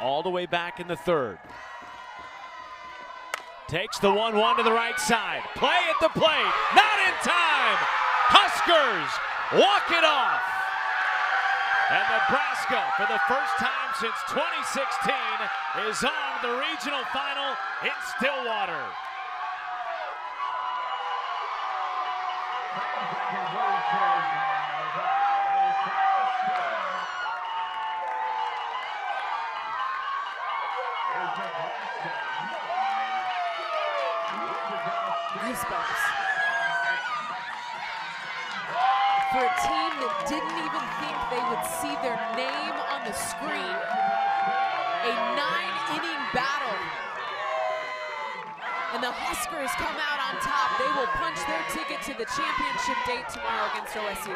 all the way back in the third. Takes the 1 1 to the right side. Play at the plate. Not in time. Huskers walk it off. And Nebraska, for the first time since 2016, is on the regional final in Stillwater. Goosebumps. For a team that didn't even think they would see their name on the screen. A nine inning battle. And the Huskers come out on top. They will punch their ticket to the championship date tomorrow against OSU.